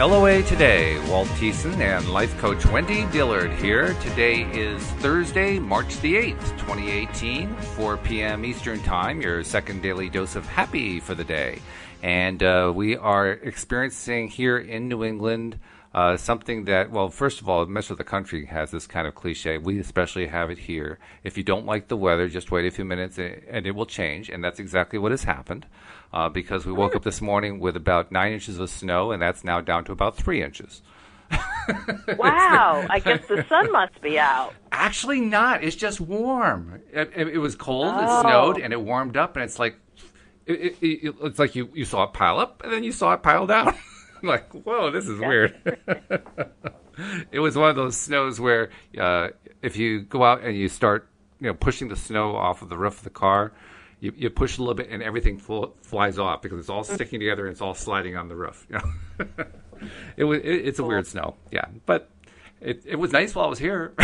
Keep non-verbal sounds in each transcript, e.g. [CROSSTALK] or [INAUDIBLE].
LOA Today. Walt Thiessen and life coach Wendy Dillard here. Today is Thursday, March the 8th, 2018, 4 p.m. Eastern Time, your second daily dose of happy for the day. And uh, we are experiencing here in New England uh, something that, well, first of all, most of the country has this kind of cliche. We especially have it here. If you don't like the weather, just wait a few minutes and it will change. And that's exactly what has happened uh, because we woke up this morning with about nine inches of snow, and that's now down to about three inches. [LAUGHS] wow, I guess the sun must be out. Actually, not. It's just warm. It, it, it was cold, oh. it snowed, and it warmed up, and it's like it, it's like you, you saw it pile up, and then you saw it pile down. [LAUGHS] like, whoa, this is weird. [LAUGHS] it was one of those snows where uh, if you go out and you start, you know, pushing the snow off of the roof of the car, you, you push a little bit and everything fl- flies off because it's all sticking together and it's all sliding on the roof. You [LAUGHS] know? it was it, it's a weird snow, yeah, but it it was nice while I was here. [LAUGHS]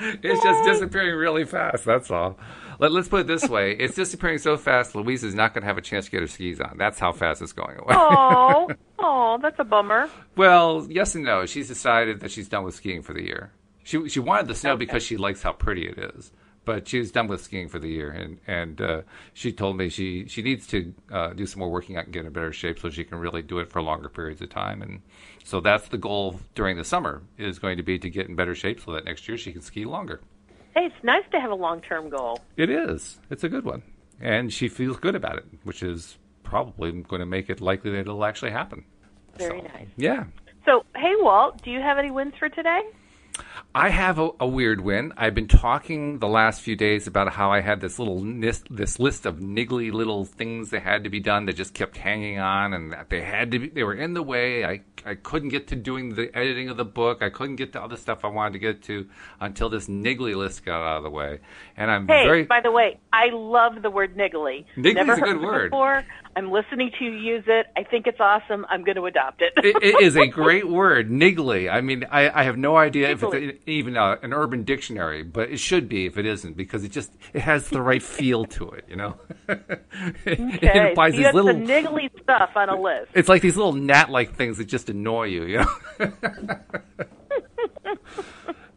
it's just disappearing really fast. That's all. Let, us put it this way: it's disappearing so fast. Louise is not going to have a chance to get her skis on. That's how fast it's going away. Oh, [LAUGHS] oh, that's a bummer. Well, yes and no. She's decided that she's done with skiing for the year. She she wanted the snow okay. because she likes how pretty it is but she's done with skiing for the year, and and uh, she told me she she needs to uh, do some more working out and get in better shape so she can really do it for longer periods of time, and so that's the goal during the summer is going to be to get in better shape so that next year she can ski longer. Hey, it's nice to have a long term goal. It is. It's a good one, and she feels good about it, which is probably going to make it likely that it'll actually happen. Very so, nice. Yeah. So, hey, Walt, do you have any wins for today? I have a, a, weird win. I've been talking the last few days about how I had this little list, this list of niggly little things that had to be done that just kept hanging on, and that they had to be, they were in the way. I I couldn't get to doing the editing of the book. I couldn't get to other stuff I wanted to get to until this niggly list got out of the way. And I'm hey, very. by the way, I love the word niggly. Niggly's Never a good word. Before. I'm listening to you use it. I think it's awesome. I'm going to adopt it. it, it is a [LAUGHS] great word, niggly. I mean, I, I have no idea niggly. If it's even a, an urban dictionary, but it should be if it isn't because it just it has the right feel to it. You know, [LAUGHS] it, okay. it implies you these little niggly stuff on a list. It's like these little gnat-like things that just annoy you. You know. [LAUGHS]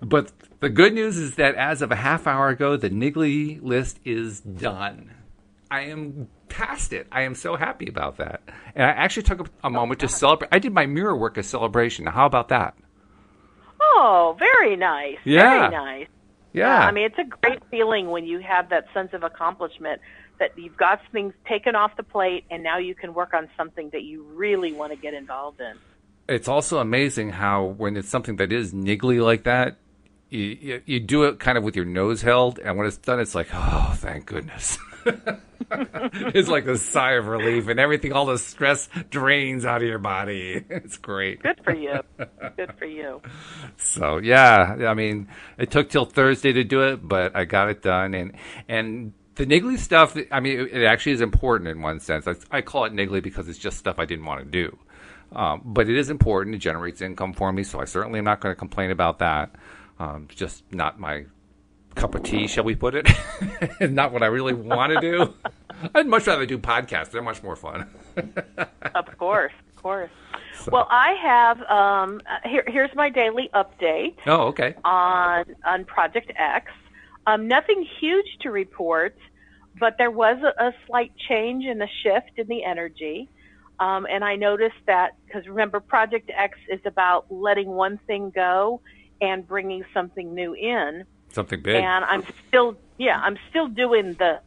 but the good news is that as of a half hour ago, the niggly list is done. I am past it. I am so happy about that. And I actually took a, a oh, moment to celebrate. I did my mirror work as celebration. How about that? Oh, very nice. Yeah. Very nice. Yeah. I mean, it's a great feeling when you have that sense of accomplishment that you've got things taken off the plate and now you can work on something that you really want to get involved in. It's also amazing how when it's something that is niggly like that, you, you, you do it kind of with your nose held, and when it's done, it's like, oh, thank goodness. [LAUGHS] [LAUGHS] it's like a sigh of relief, and everything, all the stress drains out of your body. [LAUGHS] It's great. Good for you. Good for you. So yeah, I mean, it took till Thursday to do it, but I got it done, and and the niggly stuff. I mean, it actually is important in one sense. I, I call it niggly because it's just stuff I didn't want to do. Um, but it is important. It generates income for me, so I certainly am not going to complain about that. Um, just not my cup of tea, shall we put it? [LAUGHS] Not what I really want to do. [LAUGHS] I'd much rather do podcasts. They're much more fun. [LAUGHS] of course, of course. So. Well, I have um, here. Here's my daily update. Oh, okay. On on Project X, um, nothing huge to report, but there was a, a slight change in the shift in the energy. Um, and I noticed that because remember, Project X is about letting one thing go and bringing something new in. Something big. And I'm still, yeah, I'm still doing the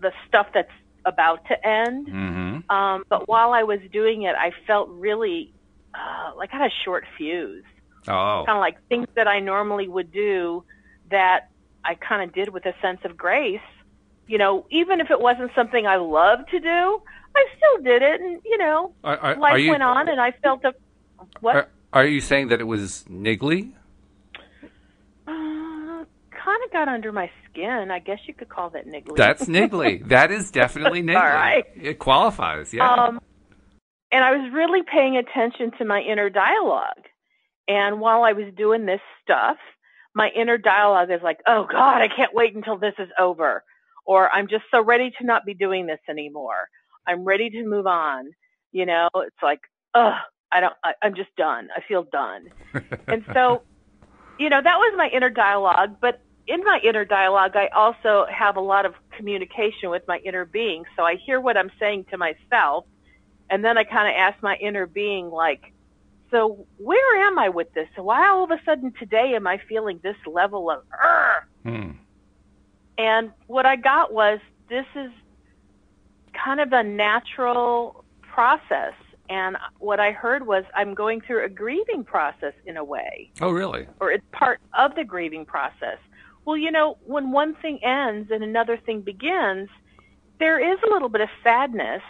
the stuff that's about to end. Mm-hmm. Um, but while I was doing it, I felt really uh, like I had a short fuse. Oh. Kind of like things that I normally would do that I kind of did with a sense of grace. You know, even if it wasn't something I loved to do, I still did it, and you know, are, are, life are you, went on, and I felt a what? Are, are you saying that it was niggly? Kind of got under my skin. I guess you could call that niggly. That's niggly. [LAUGHS] that is definitely niggly. All right. It qualifies, yeah. Um, and I was really paying attention to my inner dialogue. And while I was doing this stuff, my inner dialogue is like, oh God, I can't wait until this is over. Or I'm just so ready to not be doing this anymore. I'm ready to move on. You know, it's like, ugh, I don't, I, I'm just done. I feel done. [LAUGHS] and so, you know, that was my inner dialogue. But in my inner dialogue, I also have a lot of communication with my inner being. So I hear what I'm saying to myself. And then I kind of ask my inner being, like, so where am I with this? Why all of a sudden today am I feeling this level of, hmm. and what I got was this is kind of a natural process. And what I heard was I'm going through a grieving process in a way. Oh, really? Or it's part of the grieving process. Well, you know, when one thing ends and another thing begins, there is a little bit of sadness.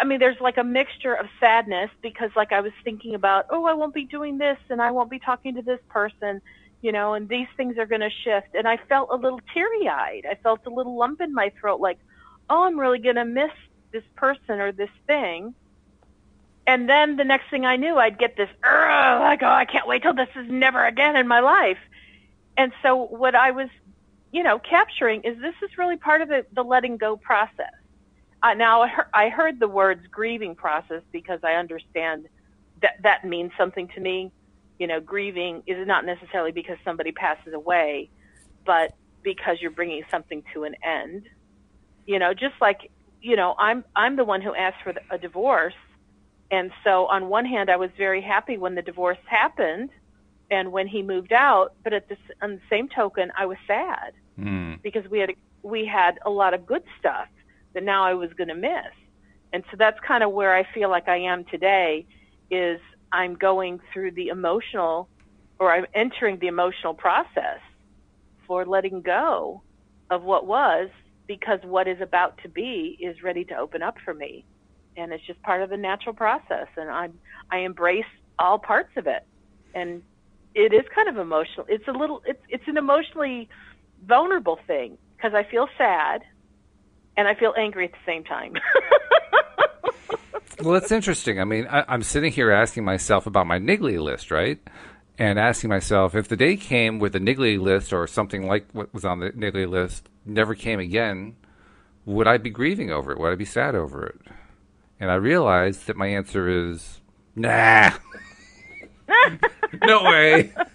I mean, there's like a mixture of sadness because, like, I was thinking about, oh, I won't be doing this and I won't be talking to this person, you know, and these things are going to shift. And I felt a little teary eyed. I felt a little lump in my throat, like, oh, I'm really going to miss this person or this thing. And then the next thing I knew, I'd get this, oh, like, oh, I can't wait till this is never again in my life. And so what I was, you know, capturing is this is really part of the, the letting go process. Uh, now, I, he- I heard the words grieving process because I understand that that means something to me. You know, grieving is not necessarily because somebody passes away, but because you're bringing something to an end you know, just like, you know, I'm I'm the one who asked for a divorce, and so on one hand, I was very happy when the divorce happened, and when he moved out. But at the on the same token, I was sad mm. because we had we had a lot of good stuff that now I was going to miss, and so that's kind of where I feel like I am today. Is I'm going through the emotional, or I'm entering the emotional process for letting go of what was because what is about to be is ready to open up for me. And it's just part of the natural process. And I, I embrace all parts of it. And it is kind of emotional. It's a little, it's, it's an emotionally vulnerable thing because I feel sad and I feel angry at the same time. [LAUGHS] well, it's interesting. I mean, I, am sitting here asking myself about my niggly list, right? And asking myself if the day came with a niggly list or something like what was on the niggly list never came again, would I be grieving over it? Would I be sad over it? And I realized that my answer is nah. [LAUGHS] no way. [LAUGHS]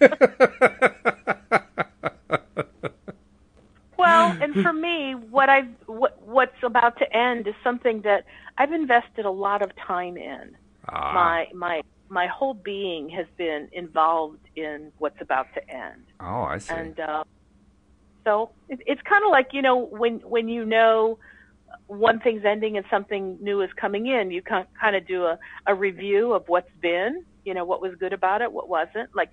well, and for me, what I what, what's about to end is something that I've invested a lot of time in. Ah. My my my whole being has been involved in what's about to end. Oh, I see. And uh, so it, it's kind of like you know when when you know one thing's ending and something new is coming in, you kind of do a, a review of what's been, you know, what was good about it, what wasn't. Like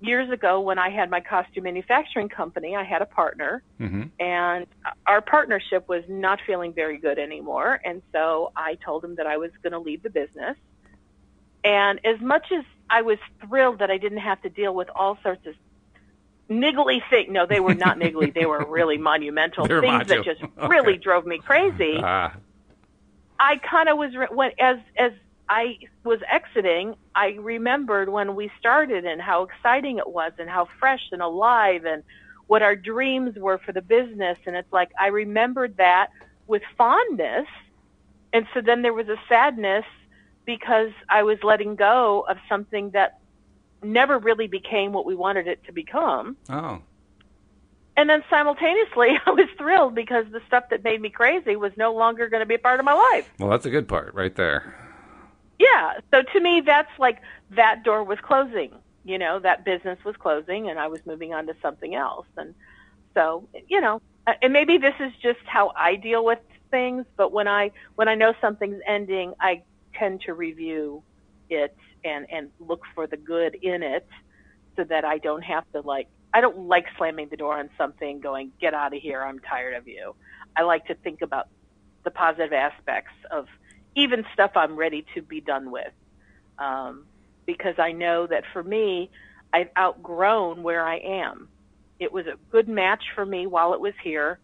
years ago when I had my costume manufacturing company, I had a partner mm-hmm. and our partnership was not feeling very good anymore. And so I told him that I was going to leave the business. And as much as I was thrilled that I didn't have to deal with all sorts of niggly things, no, they were not [LAUGHS] niggly. They were really monumental things modu- that just okay. really drove me crazy. Uh. I kind of was when as as I was exiting, I remembered when we started and how exciting it was and how fresh and alive and what our dreams were for the business. And it's like I remembered that with fondness. And so then there was a sadness because I was letting go of something that never really became what we wanted it to become. Oh. And then simultaneously, [LAUGHS] I was thrilled because the stuff that made me crazy was no longer going to be a part of my life. Well, that's a good part right there. Yeah. So to me, that's like that door was closing. You know, that business was closing, and I was moving on to something else. And so, you know, uh, and maybe this is just how I deal with things. But when I when I know something's ending, I tend to review it and and look for the good in it so that I don't have to like I don't like slamming the door on something going get out of here I'm tired of you. I like to think about the positive aspects of even stuff I'm ready to be done with. Um, because I know that for me, I've outgrown where I am. It was a good match for me while it was here,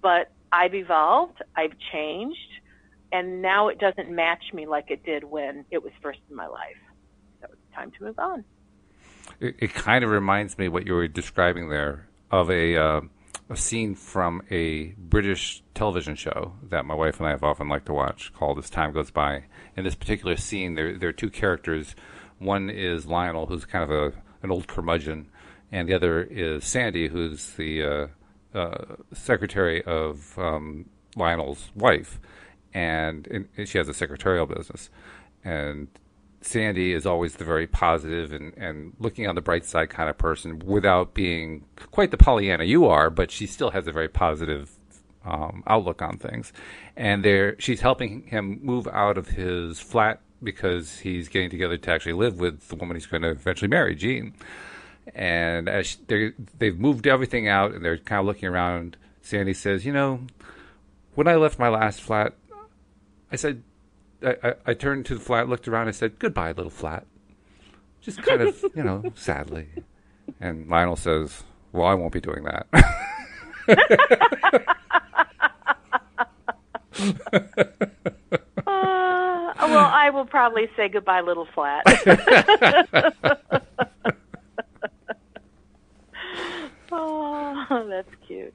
but I've evolved, I've changed, and now it doesn't match me like it did when it was first in my life So it's time to move on. It, it kind of reminds me what you were describing there of a uh, a scene from a British television show that my wife and I have often liked to watch called As Time Goes By. In this particular scene, there, there are two characters. One is Lionel, who's kind of a, an old curmudgeon, and the other is Sandy, who's the uh, uh, secretary of um, Lionel's wife. And, and she has a secretarial business. And Sandy is always the very positive and, and looking on the bright side kind of person without being quite the Pollyanna you are, but she still has a very positive um, outlook on things. And there, she's helping him move out of his flat because he's getting together to actually live with the woman he's going to eventually marry, Jean. And as they've moved everything out and they're kind of looking around, Sandy says, "You know, when I left my last flat, I said, I, I, turned to the flat, looked around, and said, "Goodbye, little flat." Just kind of, you know, [LAUGHS] sadly. And Lionel says, "Well, I won't be doing that." [LAUGHS] uh, well, I will probably say goodbye, little flat. [LAUGHS] oh, that's cute.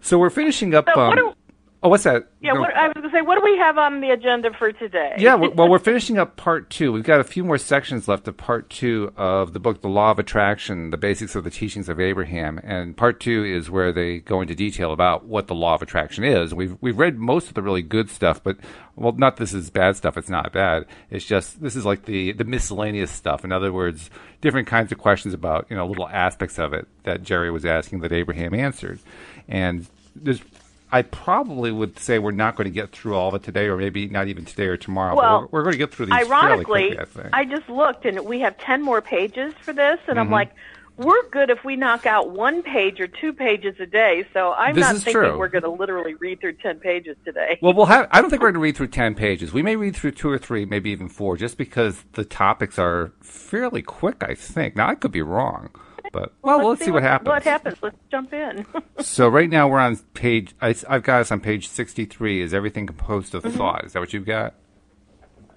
so we're finishing up. So um, Oh, what's that? Yeah, no. what, I was say, what do we have on the agenda for today? Yeah, well, we're finishing up part two. We've got a few more sections left of part two of the book, The Law of Attraction, the basics of the teachings of Abraham. And part two is where they go into detail about what the law of attraction is. We've, we've read most of the really good stuff, but, well, not this is bad stuff. It's not bad. It's just, this is like the, the miscellaneous stuff. In other words, different kinds of questions about, you know, little aspects of it that Jerry was asking that Abraham answered. And there's I probably would say we're not going to get through all of it today, or maybe not even today or tomorrow. Well, we're, we're, going to get through these ironically, quickly, I, I, just looked, and we have ten more pages for this, and mm-hmm. I'm like, we're good if we knock out one page or two pages a day. So I'm this not thinking true. we're going to literally read through ten pages today. Well, we'll have. I don't think we're going to read through ten pages. We may read through two or three, maybe even four, just because the topics are fairly quick. I think. Now I could be wrong. But well, let's, let's see, see what, what, happens. What happens? Let's jump in. [LAUGHS] so right now we're on page. I, have got us on page sixty-three. Is everything composed of mm-hmm. thought? Is that what you've got?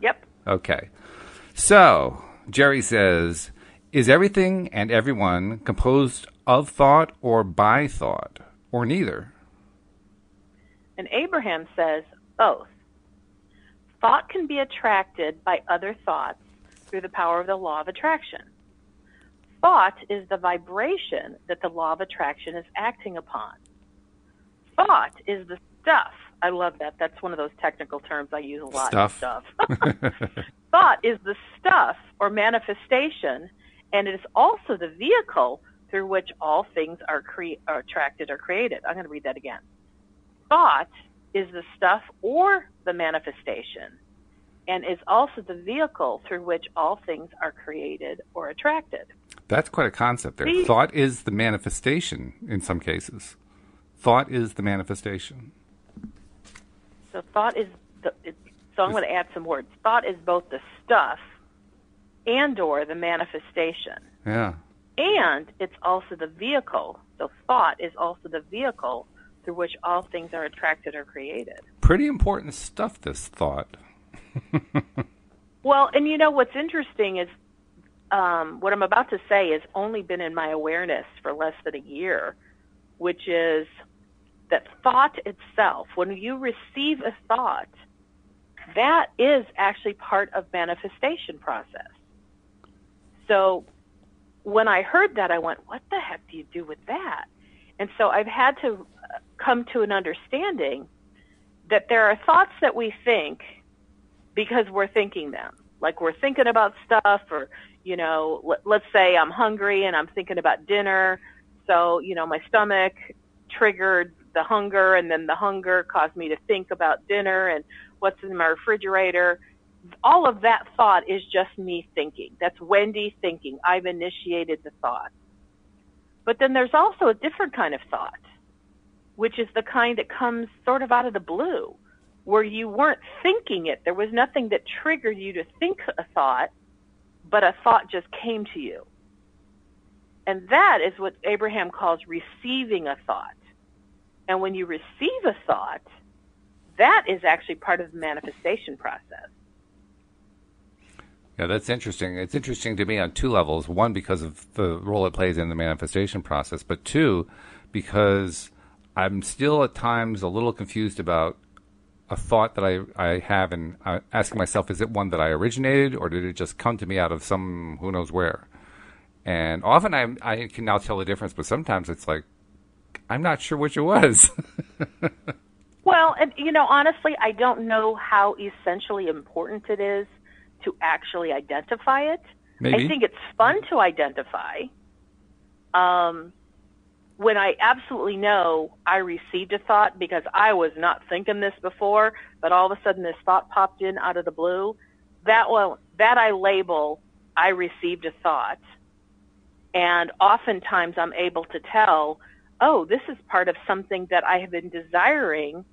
Yep. Okay. So Jerry says, "Is everything and everyone composed of thought or by thought, or neither?" And Abraham says both. Thought can be attracted by other thoughts through the power of the law of attraction. Thought is the vibration that the law of attraction is acting upon. Thought is the stuff. I love that. That's one of those technical terms I use a lot. Stuff. stuff. [LAUGHS] Thought is the stuff or manifestation, and it is also the vehicle through which all things are, cre- are attracted or created. I'm going to read that again. Thought is the stuff or the manifestation, and is also the vehicle through which all things are created or attracted. That's quite a concept there. See, Thought is the manifestation in some cases. Thought is the manifestation. So thought is the. So I'm going to add some words. Thought is both the stuff and or the manifestation. Yeah. And it's also the vehicle. So thought is also the vehicle through which all things are attracted or created. Pretty important stuff. This thought. [LAUGHS] well, and you know what's interesting is um, what I'm about to say has only been in my awareness for less than a year, which is that thought itself, when you receive a thought, that is actually part of manifestation process. So when I heard that, I went, what the heck do you do with that? And so I've had to come to an understanding that there are thoughts that we think because we're thinking them. Like we're thinking about stuff or, you know, let, let's say I'm hungry and I'm thinking about dinner. So, you know, my stomach triggered the hunger and then the hunger caused me to think about dinner and what's in my refrigerator. All of that thought is just me thinking. That's Wendy thinking. I've initiated the thought. But then there's also a different kind of thought, which is the kind that comes sort of out of the blue, where you weren't thinking it. There was nothing that triggered you to think a thought but a thought just came to you. And that is what Abraham calls receiving a thought. And when you receive a thought, that is actually part of the manifestation process. Yeah, that's interesting. It's interesting to me on two levels. One, because of the role it plays in the manifestation process, but two, because I'm still at times a little confused about a thought that I, I have and uh, asking myself, is it one that I originated or did it just come to me out of some who knows where? And often I, I can now tell the difference, but sometimes it's like, I'm not sure which it was. [LAUGHS] well, and you know, honestly, I don't know how essentially important it is to actually identify it. Maybe. I think it's fun to identify. Um, when I absolutely know I received a thought because I was not thinking this before, but all of a sudden this thought popped in out of the blue, that one, that I label, I received a thought. And oftentimes I'm able to tell, oh, this is part of something that I have been desiring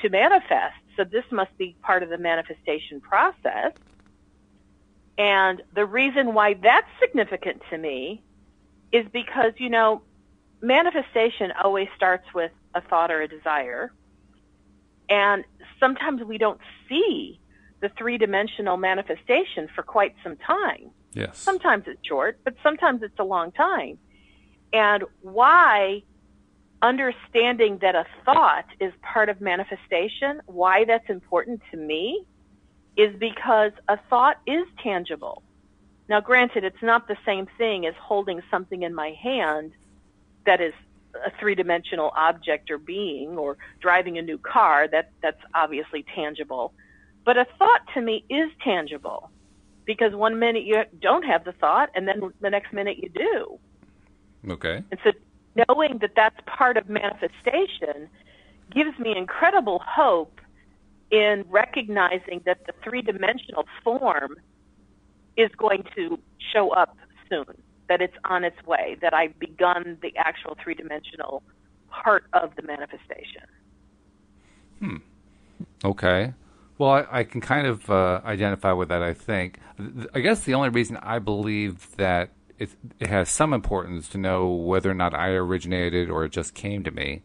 to manifest. So this must be part of the manifestation process. And the reason why that's significant to me is because, you know, manifestation always starts with a thought or a desire. And sometimes we don't see the three dimensional manifestation for quite some time. Yes. Sometimes it's short, but sometimes it's a long time. And why understanding that a thought is part of manifestation, why that's important to me is because a thought is tangible. Now, granted, it's not the same thing as holding something in my hand that is a three-dimensional object or being or driving a new car that that's obviously tangible. But a thought to me is tangible because one minute you don't have the thought and then the next minute you do. Okay. And so knowing that that's part of manifestation gives me incredible hope in recognizing that the three-dimensional form is going to show up soon that it's on its way, that I've begun the actual three dimensional part of the manifestation. Hmm. Okay. Well, I, I can kind of uh, identify with that. I think. I guess the only reason I believe that it, it has some importance to know whether or not I originated or it just came to me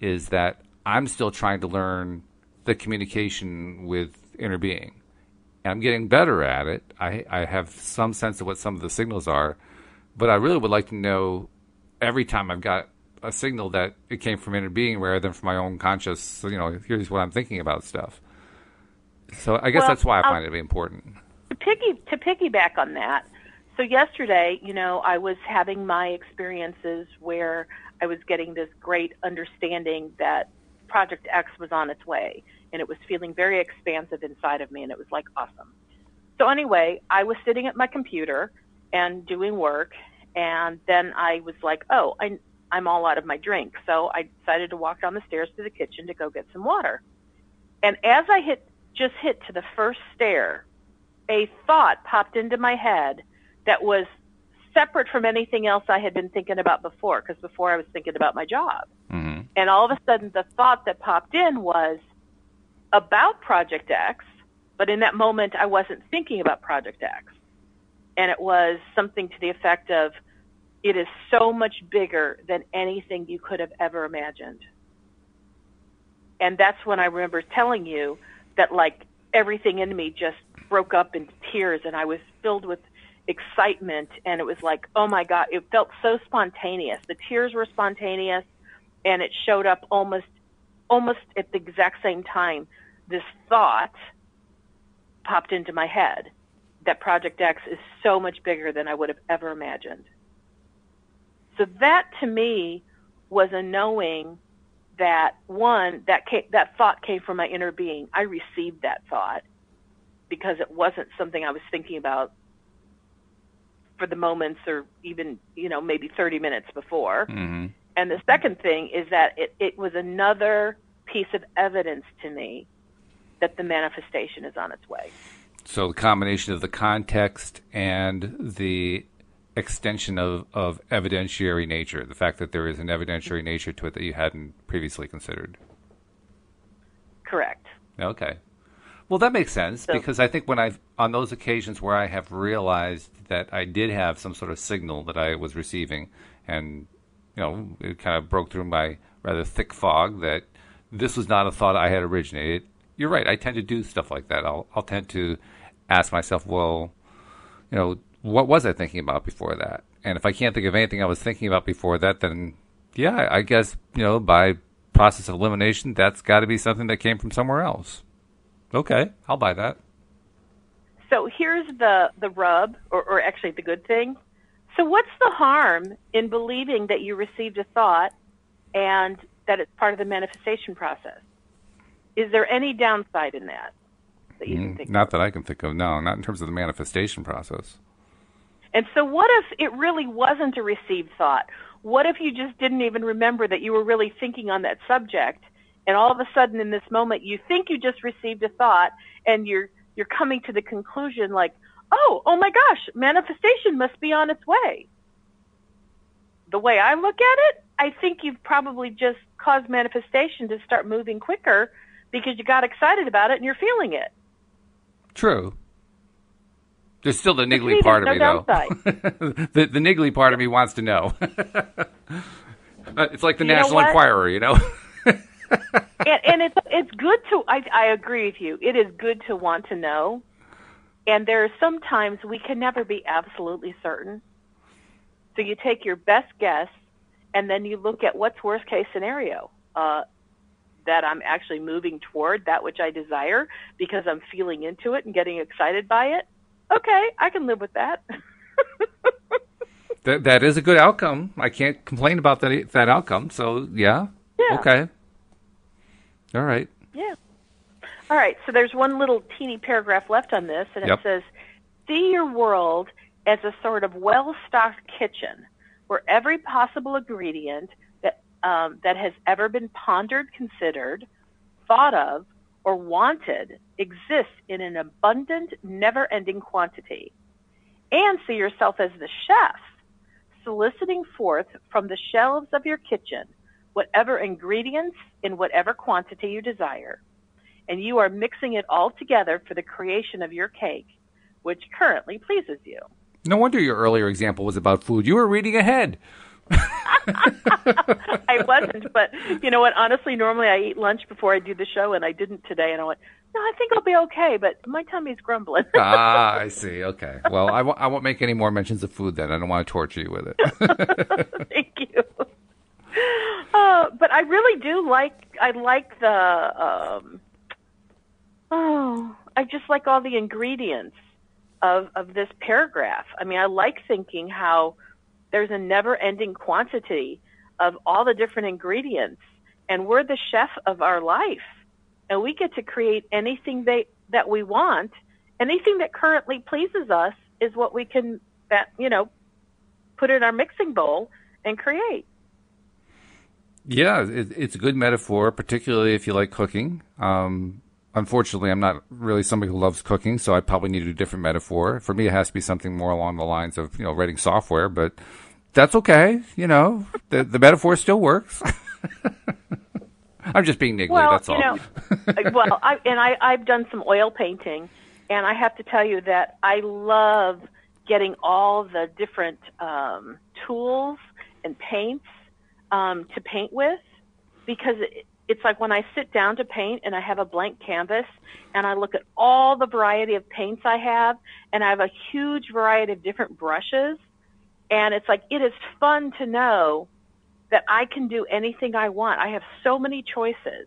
is that I'm still trying to learn the communication with inner being. I'm getting better at it. I, I have some sense of what some of the signals are, but I really would like to know every time I've got a signal that it came from inner being rather than from my own conscious, you know, here's what I'm thinking about stuff. So I guess well, that's why I find it to be important. To piggy to piggyback on that. So yesterday, you know, I was having my experiences where I was getting this great understanding that Project X was on its way and it was feeling very expansive inside of me and it was like awesome. So anyway, I was sitting at my computer and doing work. And then I was like, oh, I, I'm all out of my drink. So I decided to walk down the stairs to the kitchen to go get some water. And as I hit, just hit to the first stair, a thought popped into my head that was separate from anything else I had been thinking about before, because before I was thinking about my job. Mm-hmm. And all of a sudden, the thought that popped in was about Project X, but in that moment, I wasn't thinking about Project X and it was something to the effect of, it is so much bigger than anything you could have ever imagined. And that's when I remember telling you that like everything in me just broke up into tears and I was filled with excitement and it was like, oh my God, it felt so spontaneous. The tears were spontaneous and it showed up almost, almost at the exact same time. This thought popped into my head that Project X is so much bigger than I would have ever imagined. So that to me was a knowing that one that came, that thought came from my inner being. I received that thought because it wasn't something I was thinking about for the moments or even you know maybe 30 minutes before. Mm-hmm. And the second thing is that it, it was another piece of evidence to me that the manifestation is on its way. So the combination of the context and the extension of, of evidentiary nature, the fact that there is an evidentiary nature to it that you hadn't previously considered. Correct. Okay. Well, that makes sense so, because I think when I've on those occasions where I have realized that I did have some sort of signal that I was receiving, and you know, it kind of broke through my rather thick fog that this was not a thought I had originated you're right. I tend to do stuff like that. I'll I'll tend to ask myself, well, you know, what was I thinking about before that? And if I can't think of anything I was thinking about before that, then Yeah, I guess, you know, by process of elimination, that's got to be something that came from somewhere else. Okay, I'll buy that. So here's the, the rub, or, or actually the good thing. So what's the harm in believing that you received a thought and that it's part of the manifestation process? Is there any downside in that? that you mm, not of? that I can think of. No, not in terms of the manifestation process. And so, what if it really wasn't a received thought? What if you just didn't even remember that you were really thinking on that subject, and all of a sudden, in this moment, you think you just received a thought, and you're you're coming to the conclusion like, oh, oh my gosh, manifestation must be on its way. The way I look at it, I think you've probably just caused manifestation to start moving quicker because you got excited about it and you're feeling it. True. There's still the niggly part of no me, though. [LAUGHS] the, the niggly part of me wants to know. [LAUGHS] it's like the you National Enquirer, you know. [LAUGHS] and, and it's it's good to. I, I agree with you. It is good to want to know, and there are sometimes we can never be absolutely certain. So you take your best guess, and then you look at what's worst case scenario. Uh, that I'm actually moving toward that which I desire because I'm feeling into it and getting excited by it. Okay, I can live with that. [LAUGHS] that that is a good outcome. I can't complain about that that outcome. So yeah. Yeah. Okay. All right. Yeah. All right. So there's one little teeny paragraph left on this, and yep. it says, "See your world as a sort of well-stocked kitchen, where every possible ingredient um, that has ever been pondered, considered, thought of, or wanted exists in an abundant, never ending quantity. And see yourself as the chef, soliciting forth from the shelves of your kitchen whatever ingredients in whatever quantity you desire. And you are mixing it all together for the creation of your cake, which currently pleases you. No wonder your earlier example was about food. You were reading ahead. [LAUGHS] I wasn't, but you know what? Honestly, normally I eat lunch before I do the show, and I didn't today. And I went, no, I think I'll be okay, but my tummy's grumbling. ah, [LAUGHS] I see. Okay. Well, I w- I won't make any more mentions of food then. I don't want to torture you with it. [LAUGHS] Thank you. Uh, but I really do like. I like the. Um, oh, I just like all the ingredients of of this paragraph. I mean, I like thinking how there's a never ending quantity of all the different ingredients and we're the chef of our life. And we get to create anything they, that we want. Anything that currently pleases us is what we can that you know put in our mixing bowl and create. Yeah it, it's a good metaphor particularly if you like cooking. Um, unfortunately i'm not really somebody who loves cooking so i probably need a different metaphor. For me it has to be something more along the lines of you know writing software but that's okay. You know, the the metaphor still works. [LAUGHS] I'm just being niggly. Well, that's all. You know, well, I, and I I've done some oil painting, and I have to tell you that I love getting all the different um, tools and paints um, to paint with because it, it's like when I sit down to paint and I have a blank canvas and I look at all the variety of paints I have and I have a huge variety of different brushes and it's like, it is fun to know that I can do anything I want. I have so many choices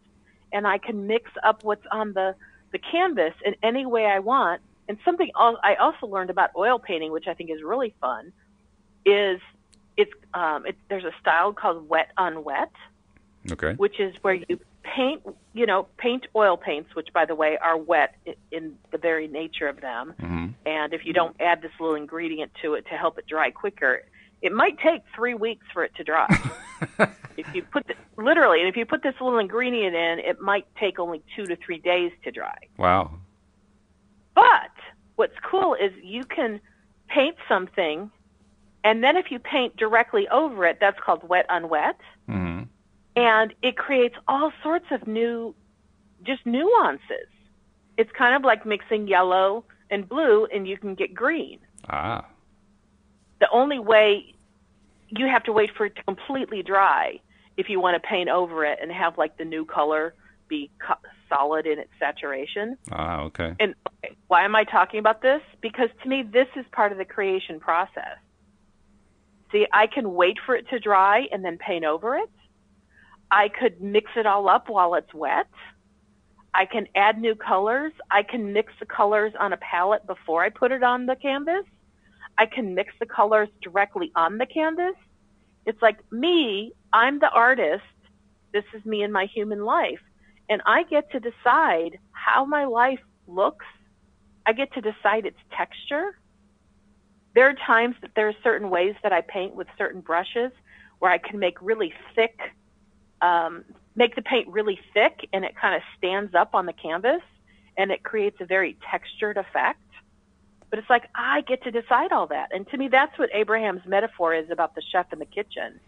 and I can mix up what's on the, the canvas in any way I want. And something I also learned about oil painting, which I think is really fun, is it's um, it, there's a style called wet on wet, okay, which is where you paint, you know, paint oil paints, which by the way are wet in the very nature of them. Mm-hmm. And if you don't add this little ingredient to it to help it dry quicker, it might take three weeks for it to dry. [LAUGHS] if you put the, literally, and if you put this little ingredient in, it might take only two to three days to dry. Wow. But what's cool is you can paint something, and then if you paint directly over it, that's called wet on wet. Mm-hmm and it creates all sorts of new, just nuances. It's kind of like mixing yellow and blue, and you can get green. Ah. The only way you have to wait for it to completely dry if you want to paint over it and have like the new color be co- solid in its saturation. Ah, okay. And okay, why am I talking about this? Because to me, this is part of the creation process. See, I can wait for it to dry and then paint over it. I could mix it all up while it's wet. I can add new colors. I can mix the colors on a palette before I put it on the canvas. I can mix the colors directly on the canvas. It's like me, I'm the artist. This is me in my human life. And I get to decide how my life looks. I get to decide its texture. There are times that there are certain ways that I paint with certain brushes where I can make really thick, um, make the paint really thick and it kind of stands up on the canvas and it creates a very textured effect. But it's like I get to decide all that. And to me, that's what Abraham's metaphor is about the chef in the kitchen,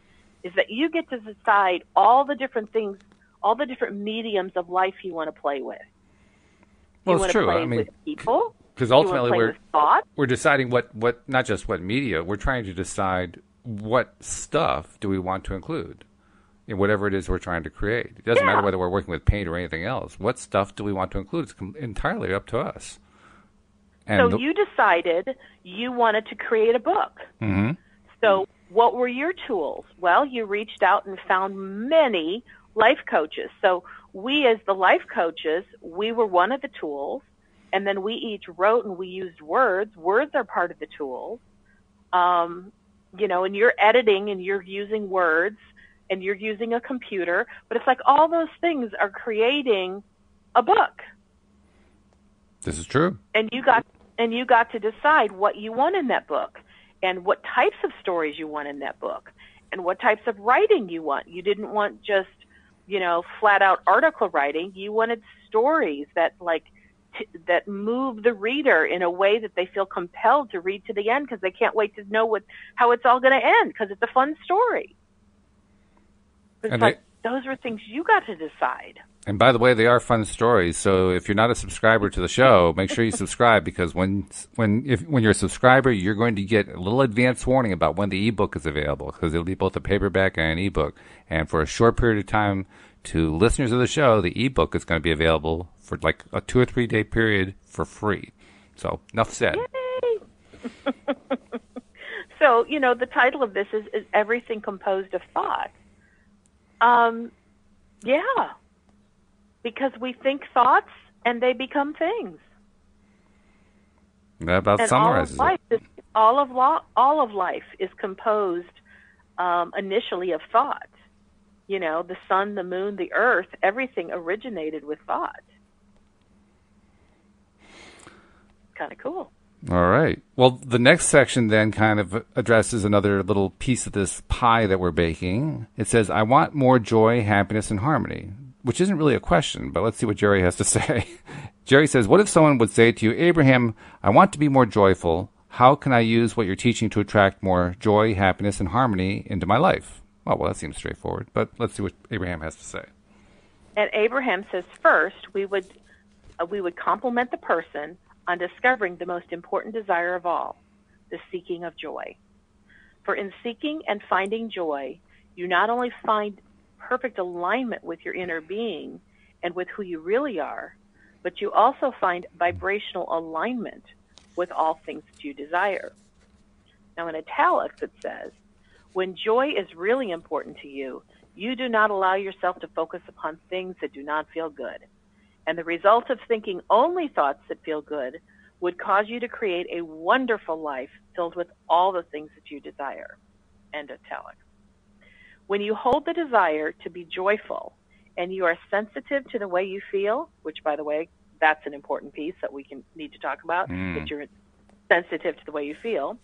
is that you get to decide all the different things, all the different mediums of life you want to play with. Well, you it's true. I mean, with people because ultimately we're we're deciding what what not just what media we're trying to decide what stuff do we want to include in whatever it is we're trying to create. It doesn't Yeah. matter whether we're working with paint or anything else. What stuff do we want to include? It's com- entirely up to us. And So the- you decided you wanted to create a book. Mhm. So what were your tools? Well, you reached out and found many life coaches. So we as the life coaches, we were one of the tools and then we each wrote and we used words. Words are part of the tools. Um, you know, and you're editing and you're using words and you're using a computer, but it's like all those things are creating a book. this is true. and you got and you got to decide what you want in that book and what types of stories you want in that book and what types of writing you want you didn't want just you know flat out article writing you wanted stories that like t- that move the reader in a way that they feel compelled to read to the end because they can't wait to know what how it's all going to end because it's a fun story it's And like those are things you got to decide And by the way, they are fun stories. So if you're not a subscriber to the show, make sure you subscribe because when when if when you're a subscriber, you're going to get a little advance warning about when the ebook is available because it'll be both a paperback and an ebook. And for a short period of time, to listeners of the show, the ebook is going to be available for like a two or three day period for free. So enough said. [LAUGHS] So, you know, the title of this is, is Everything Composed of Thought. Um, yeah. Because we think thoughts and they become things. That about And all of life it. is, all of lo- all of life is composed um, initially of thought. You know, the sun, the moon, the earth, everything originated with thought. Kind of cool. All right. Well, the next section then kind of addresses another little piece of this pie that we're baking. It says, I want more joy, happiness, and harmony, which isn't really a question, but let's see what Jerry has to [LAUGHS] say. Jerry says, What if someone would say to you, Abraham, I want to be more joyful. How can I use what you're teaching to attract more joy, happiness, and harmony into my life? Oh, well, that seems straightforward, but let's see what Abraham has to say. And Abraham says first we would uh, we would compliment the person on discovering the most important desire of all, the seeking of joy. For in seeking and finding joy, you not only find perfect alignment with your inner being and with who you really are, but you also find vibrational alignment with all things that you desire. Now in italics it says, when joy is really important to you, you do not allow yourself to focus upon things that do not feel good. And the result of thinking only thoughts that feel good would cause you to create a wonderful life filled with all the things that you desire. End. When you hold the desire to be joyful and you are sensitive to the way you feel, which by the way, that's an important piece that we can need to talk about, Mm. that you're sensitive to the way you feel,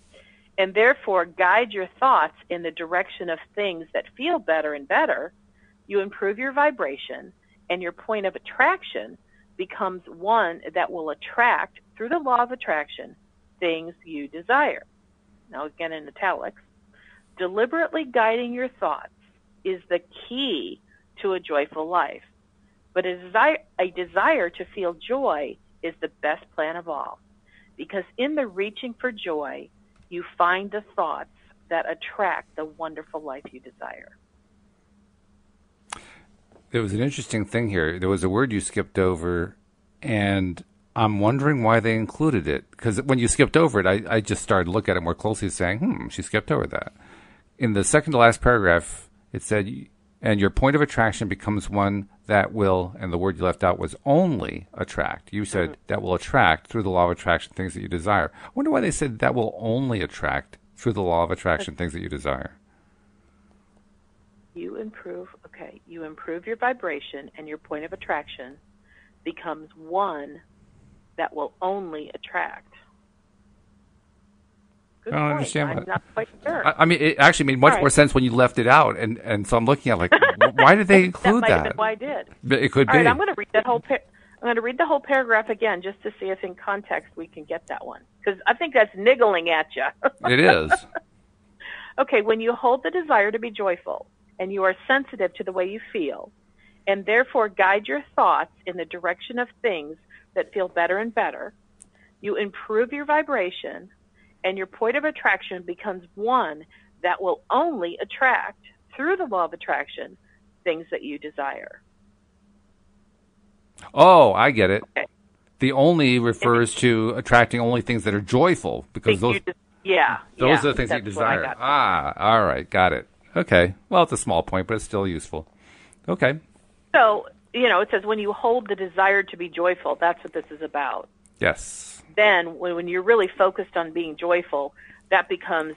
and therefore guide your thoughts in the direction of things that feel better and better, you improve your vibration and your point of attraction becomes one that will attract through the law of attraction things you desire. Now again in italics, deliberately guiding your thoughts is the key to a joyful life. But a desire, a desire to feel joy is the best plan of all. Because in the reaching for joy, you find the thoughts that attract the wonderful life you desire. There was an interesting thing here. There was a word you skipped over, and I'm wondering why they included it. Because when you skipped over it, I, I just started to look at it more closely, saying, hmm, she skipped over that. in the second to last paragraph, it said, and your point of attraction becomes one that will, and the word you left out was only attract. You said Mm-hmm. that will attract through the law of attraction things that you desire. I wonder why they said that will only attract through the law of attraction things that you desire. You improve, okay, you improve your vibration and your point of attraction becomes one that will only attract. Good I don't point. understand I'm what- not quite sure. I, I mean, it actually made much right. more sense when you left it out, and, and so I'm looking at like, [LAUGHS] why did they that include that? been why I did. But It could All be. right, I'm going to read that whole. Par- I'm going to read the whole paragraph again just to see if, in context, we can get that one because I think that's niggling at you. it is. [LAUGHS] okay, when you hold the desire to be joyful and you are sensitive to the way you feel, and therefore guide your thoughts in the direction of things that feel better and better, you improve your vibration, and your point of attraction becomes one that will only attract through the law of attraction things that you desire. Oh, I get it. Okay. The only refers to attracting only things that are joyful because those yeah, those yeah, are the things that you that's what I desire. Ah, all right, got it. Okay. Well, it's a small point, but it's still useful. Okay. So, you know, it says when you hold the desire to be joyful, that's what this is about. Yes. Then, when, when you're really focused on being joyful, that becomes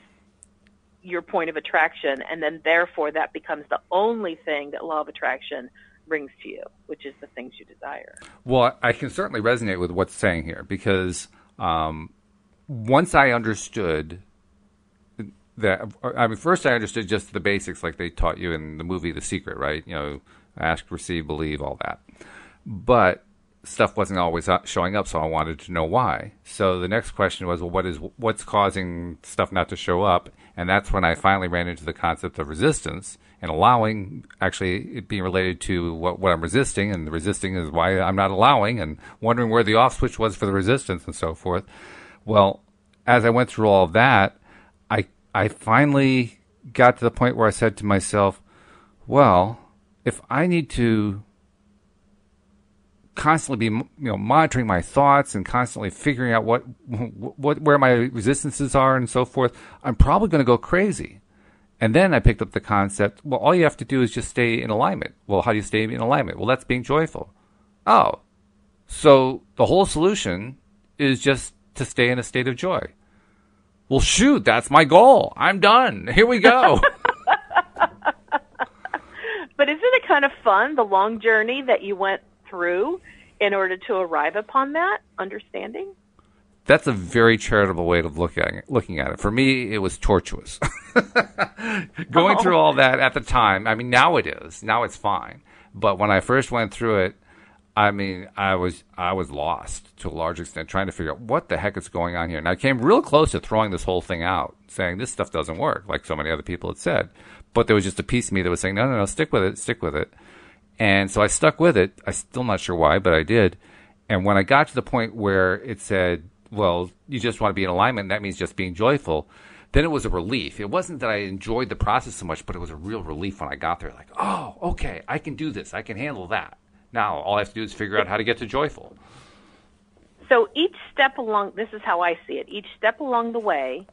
your point of attraction, and then therefore that becomes the only thing that law of attraction brings to you, which is the things you desire. Well, I can certainly resonate with what's saying here because um, once I understood that, I mean, first I understood just the basics, like they taught you in the movie The Secret, right? You know, ask, receive, believe, all that. But stuff wasn't always uh, showing up, so I wanted to know why. So the next question was, well, what is what's causing stuff not to show up? And that's when I finally ran into the concept of resistance and allowing, actually, being related to what, what I'm resisting, and the resisting is why I'm not allowing, and wondering where the off switch was for the resistance and so forth. Well, as I went through all of that, I finally got to the point where I said to myself, well, if I need to constantly be you know monitoring my thoughts and constantly figuring out what what where my resistances are and so forth, I'm probably going to go crazy. And then I picked up the concept, well all you have to do is just stay in alignment. Well, how do you stay in alignment? Well, that's being joyful. Oh. So the whole solution is just to stay in a state of joy. Well, shoot, that's my goal. I'm done. Here we go. [LAUGHS] But isn't it kind of fun, the long journey that you went through in order to arrive upon that understanding? That's a very charitable way of look at it, looking at it. For me, it was tortuous. [LAUGHS] Going Oh. through all that at the time, I mean, now it is. Now it's fine. But when I first went through it, I mean, I was I was lost to a large extent, trying to figure out what the heck is going on here. And I came real close to throwing this whole thing out, saying this stuff doesn't work, like so many other people had said. But there was just a piece of me that was saying, no, no, no, stick with it, stick with it. And so I stuck with it. I'm still not sure why, but I did. And when I got to the point where it said, well, you just want to be in alignment, that means just being joyful, then it was a relief. It wasn't that I enjoyed the process so much, but it was a real relief when I got there. Like, oh, okay, I can do this. I can handle that. Now all I have to do is figure out how to get to joyful. So each step along, this is how I see it. Each step along the way,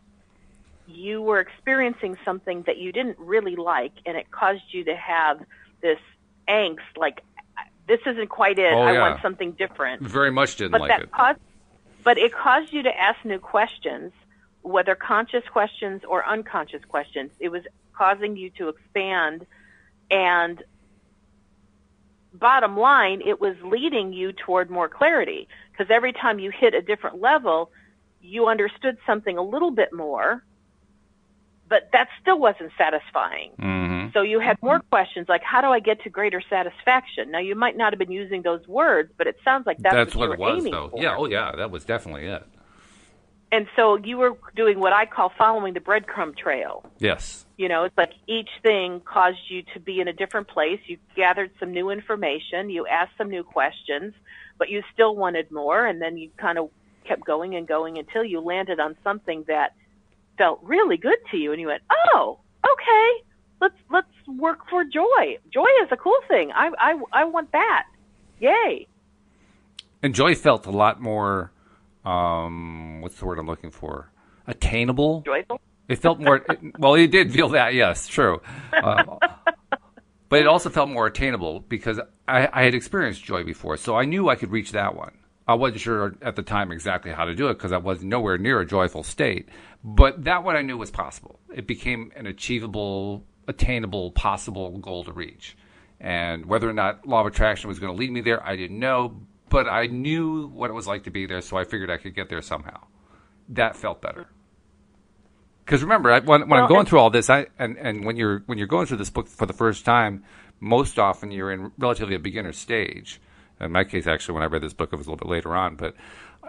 you were experiencing something that you didn't really like, and it caused you to have this angst, like this isn't quite it. Oh, I want something different. Very much didn't But like that it. caused, but it caused you to ask new questions, whether conscious questions or unconscious questions. It was causing you to expand, and bottom line, it was leading you toward more clarity because every time you hit a different level, you understood something a little bit more, but that still wasn't satisfying. hmm So you had more questions like, how do I get to greater satisfaction? Now you might not have been using those words, but it sounds like that's, That's what, what it was, aiming though. for. Yeah, oh yeah, that was definitely it. And so you were doing what I call following the breadcrumb trail. Yes. You know, it's like each thing caused you to be in a different place. You gathered some new information, you asked some new questions, but you still wanted more, and then you kind of kept going and going until you landed on something that felt really good to you, and you went, "Oh, okay, let's let's work for joy. Joy is a cool thing. I I I want that. Yay!" And joy felt a lot more. Um, what's the word I'm looking for? Attainable. Joyful. It felt more. it, well, it did feel that. Yes, true. Uh, [LAUGHS] but it also felt more attainable because I, I had experienced joy before, so I knew I could reach that one. I wasn't sure at the time exactly how to do it because I was nowhere near a joyful state. But that one I knew was possible. It became an achievable, attainable, possible goal to reach. And whether or not law of attraction was going to lead me there, I didn't know. But I knew what it was like to be there, so I figured I could get there somehow. That felt better. Because remember, I, when, when well, I'm going through all this, I and, and when you're when you're going through this book for the first time, most often you're in relatively a beginner stage. In my case, actually, when I read this book, it was a little bit later on, but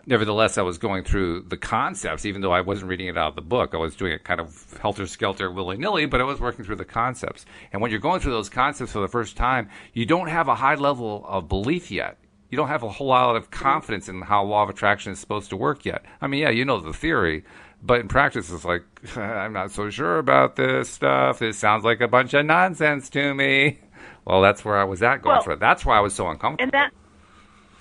nevertheless, I was going through the concepts, even though I wasn't reading it out of the book. I was doing it kind of helter skelter, willy nilly, but I was working through the concepts. And when you're going through those concepts for the first time, you don't have a high level of belief yet. You don't have a whole lot of confidence in how law of attraction is supposed to work yet. I mean, yeah, you know the theory, but in practice, it's like, [LAUGHS] I'm not so sure about this stuff. This sounds like a bunch of nonsense to me. Well, that's where I was at going well, for it. That's why I was so uncomfortable. And that,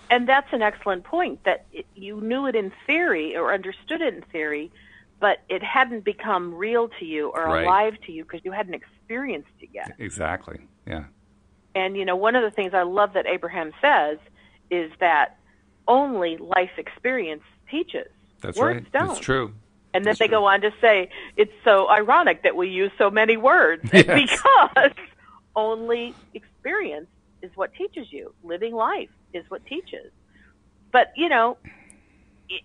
and that's an excellent point that it, you knew it in theory or understood it in theory, but it hadn't become real to you or right. alive to you because you hadn't experienced it yet. Exactly. Yeah. And you know, one of the things I love that Abraham says is that only life experience teaches. That's Words right. Don't. It's true. And then That's they true. go on to say, it's so ironic that we use so many words [LAUGHS] yes. because only experience is what teaches you. Living life is what teaches. But, you know,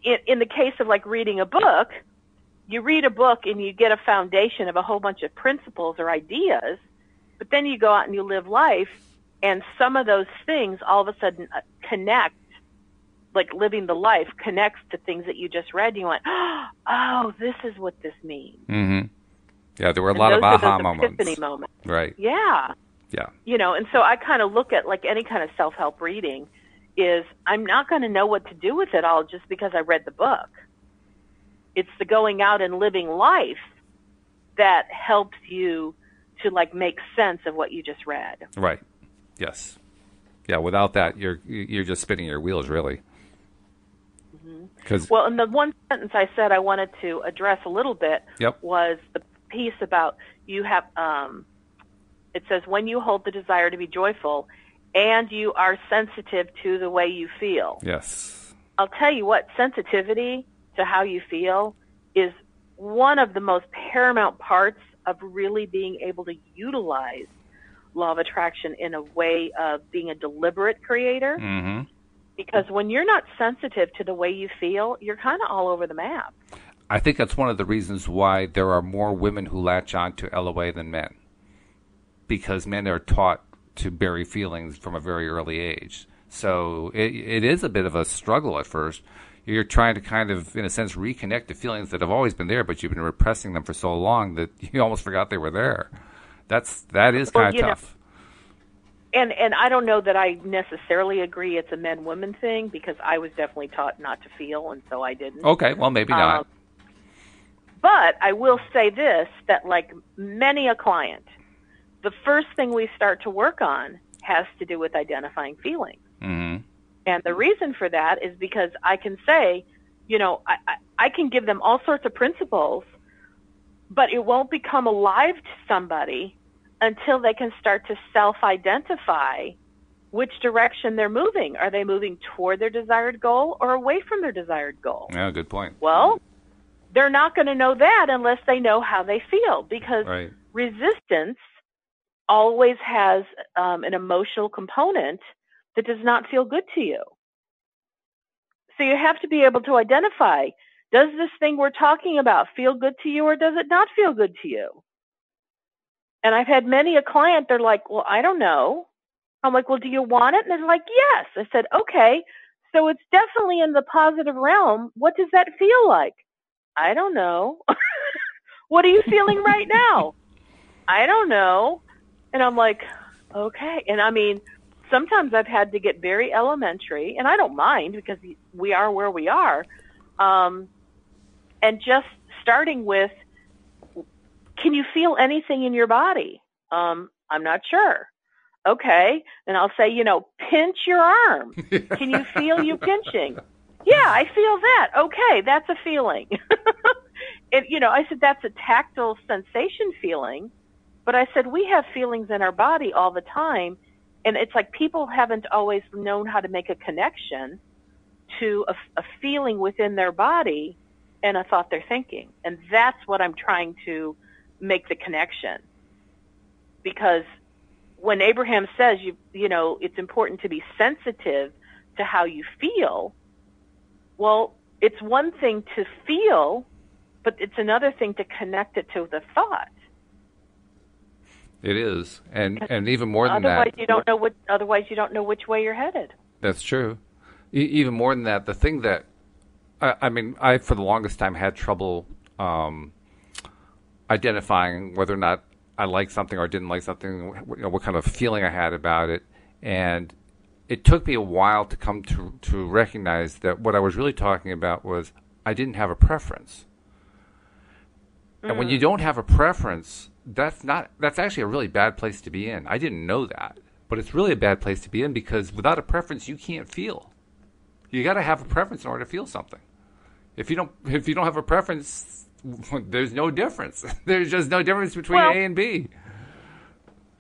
in, in the case of like reading a book, you read a book and you get a foundation of a whole bunch of principles or ideas, but then you go out and you live life and some of those things all of a sudden uh, connect like living the life connects to things that you just read. And you went, [GASPS] oh, this is what this means. Mm-hmm. Yeah, there were a and lot of aha moments. moments. Right. Yeah. Yeah. You know, and so I kind of look at like any kind of self help reading is I'm not going to know what to do with it all just because I read the book. It's the going out and living life that helps you to like make sense of what you just read. Right. Yes. Yeah. Without that, you're you're just spinning your wheels, really. Cause, well, and the one sentence I said I wanted to address a little bit yep. was the piece about you have. Um, it says when you hold the desire to be joyful, and you are sensitive to the way you feel. Yes. I'll tell you what, sensitivity to how you feel is one of the most paramount parts of really being able to utilize law of attraction in a way of being a deliberate creator. Mm-hmm because when you're not sensitive to the way you feel, you're kind of all over the map. I think that's one of the reasons why there are more women who latch on to LOA than men. Because men are taught to bury feelings from a very early age. So it, it is a bit of a struggle at first. You're trying to kind of, in a sense, reconnect the feelings that have always been there, but you've been repressing them for so long that [LAUGHS] you almost forgot they were there. That's that is kind well, of tough. Know, and and I don't know that I necessarily agree it's a men women thing because I was definitely taught not to feel and so I didn't. Okay, well maybe not. Um, but I will say this that like many a client, the first thing we start to work on has to do with identifying feelings. Mm-hmm. And the reason for that is because I can say, you know, I, I, I can give them all sorts of principles, but it won't become alive to somebody until they can start to self-identify which direction they're moving. Are they moving toward their desired goal or away from their desired goal? Yeah, good point. Well, they're not going to know that unless they know how they feel because right. resistance always has um, an emotional component that does not feel good to you. So you have to be able to identify does this thing we're talking about feel good to you or does it not feel good to you? And I've had many a client, they're like, well, I don't know. I'm like, well, do you want it? And they're like, yes. I said, okay. So it's definitely in the positive realm. What does that feel like? I don't know. [LAUGHS] what are you feeling right [LAUGHS] now? I don't know. And I'm like, okay. And I mean, sometimes I've had to get very elementary, and I don't mind because we are where we are. Um, and just starting with can you feel anything in your body? Um, I'm not sure. Okay. And I'll say, you know, pinch your arm. Can you feel you pinching? [LAUGHS] Yeah, I feel that. Okay, that's a feeling. [LAUGHS] and you know, I said that's a tactile sensation feeling, but I said we have feelings in our body all the time, and it's like people haven't always known how to make a connection to a, a feeling within their body and a thought they're thinking, and that's what I'm trying to make the connection because when Abraham says you you know it's important to be sensitive to how you feel, well, it's one thing to feel, but it's another thing to connect it to the thought. It is, and and even more than otherwise that, you don't know what. Otherwise, you don't know which way you're headed. That's true. E- even more than that, the thing that I, I mean, I for the longest time had trouble um, identifying whether or not I liked something or didn't like something, you know, what kind of feeling I had about it, and it took me a while to come to to recognize that what I was really talking about was I didn't have a preference. Mm. And when you don't have a preference, that's not that's actually a really bad place to be in. I didn't know that, but it's really a bad place to be in because without a preference, you can't feel. You got to have a preference in order to feel something. If you don't, if you don't have a preference, [LAUGHS] there's no difference. [LAUGHS] There's just no difference between well, A and B.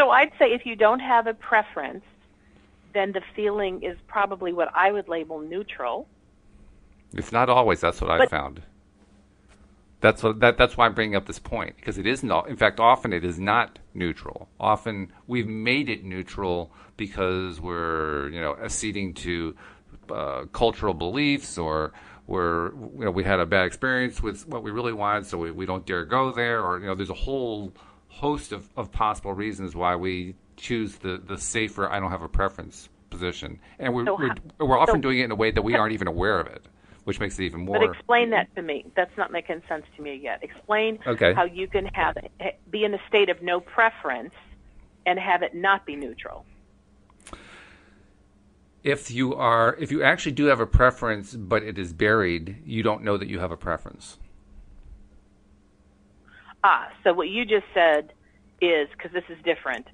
So I'd say if you don't have a preference, then the feeling is probably what I would label neutral. It's not always. That's what I found. That's what that, that's why I'm bringing up this point because it isn't. In fact, often it is not neutral. Often we've made it neutral because we're you know acceding to uh, cultural beliefs or we're you know we had a bad experience with what we really wanted, so we, we don't dare go there. Or you know there's a whole host of, of possible reasons why we choose the the safer. I don't have a preference position, and we're so, we're, we're, often so, doing it in a way that we aren't even aware of it which makes it even more. But explain that to me. That's not making sense to me yet. Explain okay. how you can have eh, be in a state of no preference and have it not be neutral. If you are, if you actually do have a preference, but it is buried, you don't know that you have a preference. Ah, so what you just said is because this is different.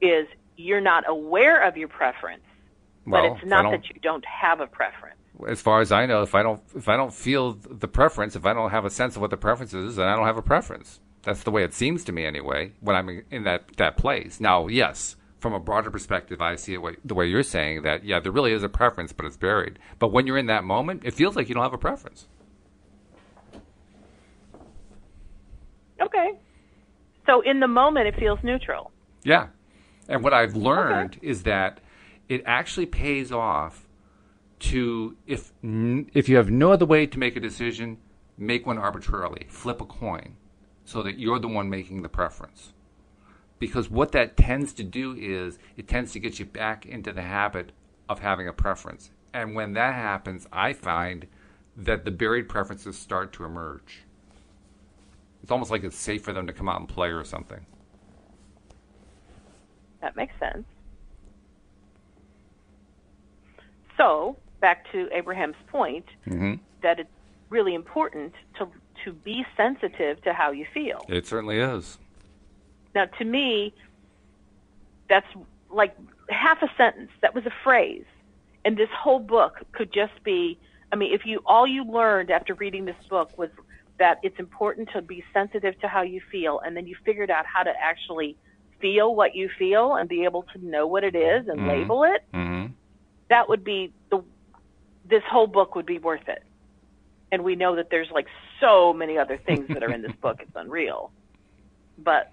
Is you're not aware of your preference, well, but it's not that you don't have a preference as far as I know, if I don't if I don't feel the preference, if I don't have a sense of what the preference is, then I don't have a preference. That's the way it seems to me anyway when I'm in that that place. Now, yes, from a broader perspective, I see it the way you're saying that. Yeah, there really is a preference, but it's buried. But when you're in that moment, it feels like you don't have a preference. Okay. So in the moment, it feels neutral. Yeah. And what I've learned okay. is that it actually pays off to if if you have no other way to make a decision, make one arbitrarily. Flip a coin so that you're the one making the preference. Because what that tends to do is it tends to get you back into the habit of having a preference. And when that happens, I find that the buried preferences start to emerge. It's almost like it's safe for them to come out and play or something. That makes sense. So, back to Abraham's point mm-hmm. that it's really important to to be sensitive to how you feel. It certainly is. Now, to me, that's like half a sentence. That was a phrase, and this whole book could just be. I mean, if you all you learned after reading this book was that it's important to be sensitive to how you feel, and then you figured out how to actually feel what you feel and be able to know what it is and mm-hmm. label it. Mm-hmm. That would be the this whole book would be worth it. And we know that there's like so many other things that are in this book. It's unreal. But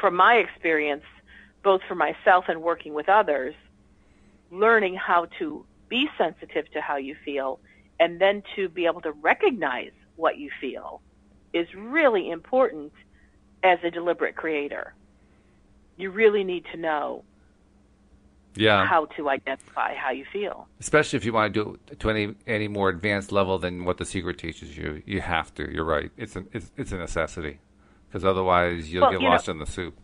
from my experience, both for myself and working with others, learning how to be sensitive to how you feel and then to be able to recognize what you feel is really important as a deliberate creator. You really need to know yeah. how to identify how you feel. Especially if you want to do it to any any more advanced level than what the secret teaches you, you have to. You're right. It's a it's, it's a necessity because otherwise you'll well, get you lost know, in the soup.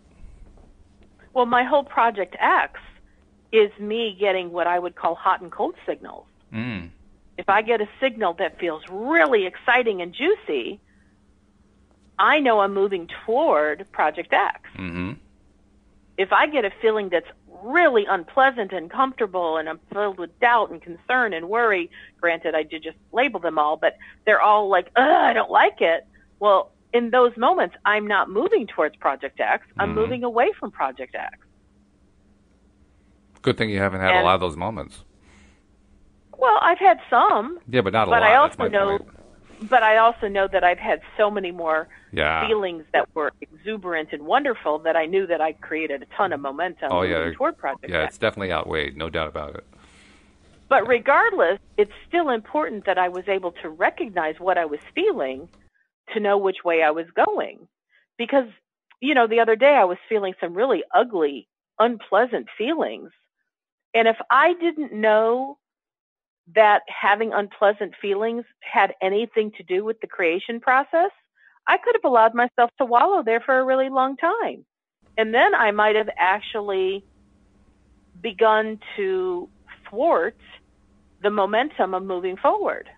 Well, my whole project X is me getting what I would call hot and cold signals. Mm. If I get a signal that feels really exciting and juicy, I know I'm moving toward Project X. Mm-hmm. If I get a feeling that's really unpleasant and comfortable and I'm filled with doubt and concern and worry. Granted, I did just label them all, but they're all like, ugh, I don't like it. Well, in those moments, I'm not moving towards Project X. I'm Mhm. moving away from Project X. Good thing you haven't had a lot of those moments. Well, I've had some, Yeah, but not a but lot. I also know, point. but I also know that I've had so many more Yeah. feelings that were exuberant and wonderful that I knew that I created a ton of momentum Oh, yeah. toward Project Yeah, X. it's definitely outweighed, no doubt about it. But regardless, it's still important that I was able to recognize what I was feeling to know which way I was going. Because, you know, the other day I was feeling some really ugly, unpleasant feelings. And if I didn't know that having unpleasant feelings had anything to do with the creation process, I could have allowed myself to wallow there for a really long time. And then I might have actually begun to thwart the momentum of moving forward.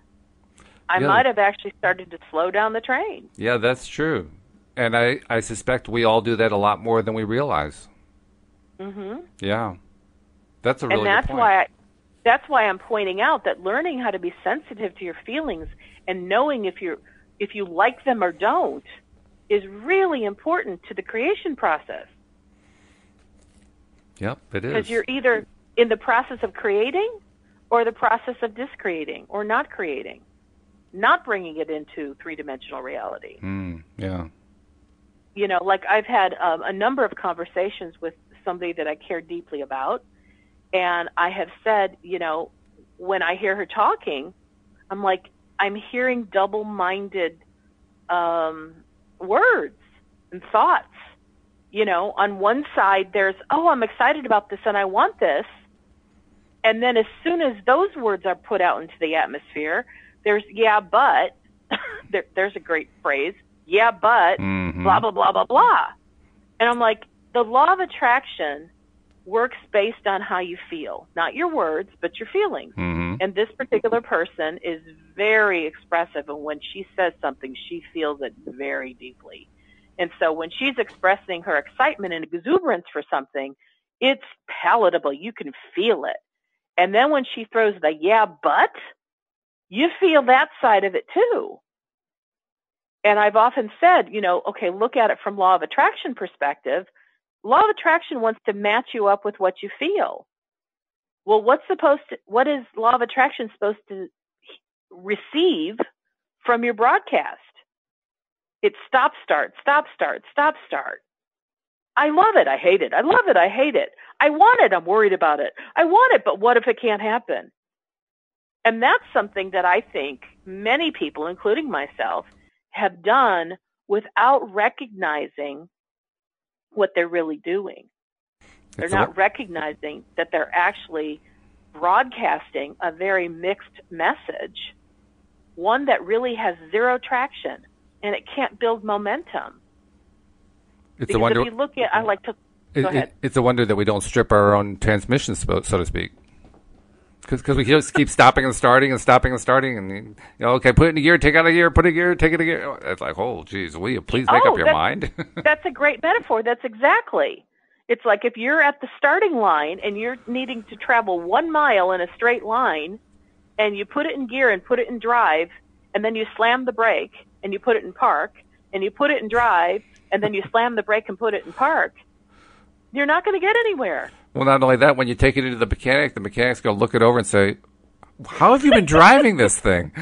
I Yeah. might have actually started to slow down the train. Yeah, that's true. And I, I suspect we all do that a lot more than we realize. hmm Yeah. That's a really and that's why I, that's why I'm pointing out that learning how to be sensitive to your feelings and knowing if you if you like them or don't is really important to the creation process Yep, it because you're either in the process of creating or the process of discreating or not creating, not bringing it into three-dimensional reality. Mm, yeah. you know, like I've had um, a number of conversations with somebody that I care deeply about, and I have said, you know, when I hear her talking, I'm like, I'm hearing double-minded um, words and thoughts. You know, on one side, there's, oh, I'm excited about this and I want this. And then as soon as those words are put out into the atmosphere, there's, yeah, but, [LAUGHS] there, there's a great phrase, yeah, but, Mhm. blah, blah, blah, blah, blah. And I'm like, the law of attraction works based on how you feel, not your words, but your feelings. Mhm. And this particular person is very expressive, and when she says something, she feels it very deeply. And so when she's expressing her excitement and exuberance for something, it's palatable. You can feel it. And then when she throws the yeah, but, you feel that side of it too. And I've often said, you know, okay, look at it from law of attraction perspective. Law of attraction wants to match you up with what you feel. Well, what's supposed to, what is law of attraction supposed to receive from your broadcast? It's stop, start, stop, start, stop, start. I love it. I hate it. I love it. I hate it. I want it. I'm worried about it. I want it, but what if it can't happen? And that's something that I think many people, including myself, have done without recognizing what they're really doing. They're not recognizing that they're actually broadcasting a very mixed message, one that really has zero traction and it can't build momentum. It's a wonder. if you look at, I like to, it- go it- it's a wonder that we don't strip our own transmission, so so to speak. Because we just keep stopping and starting and stopping and starting, and you know, okay, put it in a gear, take out a gear, put it in a gear, take it in a gear. It's like, oh, geez, will you please make Oh, up your mind? [LAUGHS] that's a great metaphor. That's exactly. It's like if you're at the starting line and you're needing to travel one mile in a straight line, and you put it in gear and put it in drive, and then you slam the brake and you put it in park, and you put it in drive, and then you slam the brake and put it in park, you're not going to get anywhere. Well, not only that, when you take it into the mechanic, the mechanic's going to look it over and say, "How have you been driving this thing?"